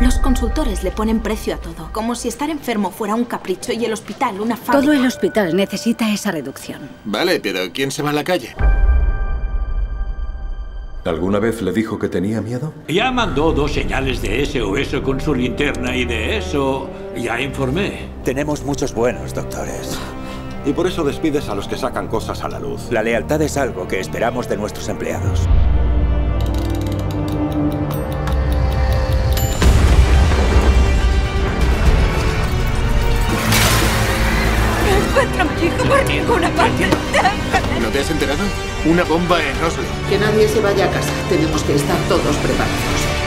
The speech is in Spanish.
Los consultores le ponen precio a todo, como si estar enfermo fuera un capricho y el hospital una fábrica. Todo el hospital necesita esa reducción. Vale, pero ¿quién se va a la calle? ¿Alguna vez le dijo que tenía miedo? Ya mandó dos señales de SOS con su linterna y de eso ya informé. Tenemos muchos buenos doctores. Y por eso despides a los que sacan cosas a la luz. La lealtad es algo que esperamos de nuestros empleados. Encuentro a mi hijo por ninguna parte. ¿No te has enterado? Una bomba en Oslo. Que nadie se vaya a casa. Tenemos que estar todos preparados.